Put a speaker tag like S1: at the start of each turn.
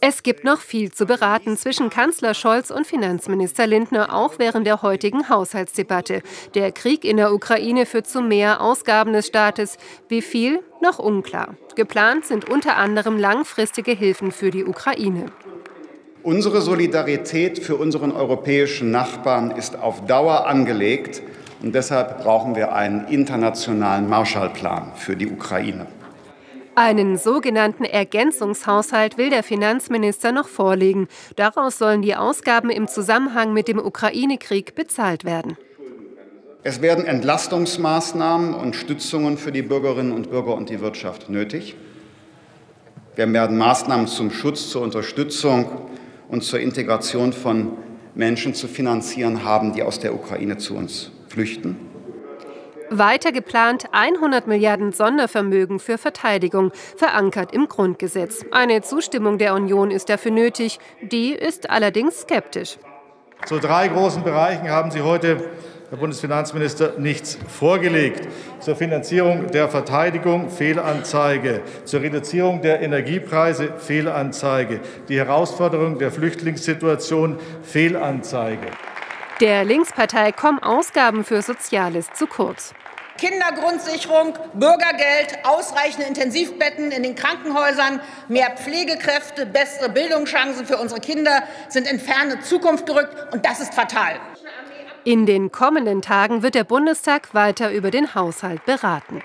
S1: Es gibt noch viel zu beraten zwischen Kanzler Scholz und Finanzminister Lindner, auch während der heutigen Haushaltsdebatte. Der Krieg in der Ukraine führt zu mehr Ausgaben des Staates. Wie viel? Noch unklar. Geplant sind unter anderem langfristige Hilfen für die Ukraine.
S2: Unsere Solidarität für unseren europäischen Nachbarn ist auf Dauer angelegt. Und deshalb brauchen wir einen internationalen Marshallplan für die Ukraine.
S1: Einen sogenannten Ergänzungshaushalt will der Finanzminister noch vorlegen. Daraus sollen die Ausgaben im Zusammenhang mit dem Ukraine-Krieg bezahlt werden.
S2: Es werden Entlastungsmaßnahmen und Stützungen für die Bürgerinnen und Bürger und die Wirtschaft nötig. Wir werden Maßnahmen zum Schutz, zur Unterstützung und zur Integration von Menschen zu finanzieren haben, die aus der Ukraine zu uns flüchten.
S1: Weiter geplant 100 Milliarden Sondervermögen für Verteidigung, verankert im Grundgesetz. Eine Zustimmung der Union ist dafür nötig, die ist allerdings skeptisch.
S3: Zu drei großen Bereichen haben Sie heute Herr Bundesfinanzminister, nichts vorgelegt. Zur Finanzierung der Verteidigung Fehlanzeige, zur Reduzierung der Energiepreise Fehlanzeige, die Herausforderung der Flüchtlingssituation Fehlanzeige.
S1: Der Linkspartei kommen Ausgaben für Soziales zu kurz.
S4: Kindergrundsicherung, Bürgergeld, ausreichende Intensivbetten in den Krankenhäusern, mehr Pflegekräfte, bessere Bildungschancen für unsere Kinder sind in ferne Zukunft gerückt, und das ist fatal.
S1: In den kommenden Tagen wird der Bundestag weiter über den Haushalt beraten.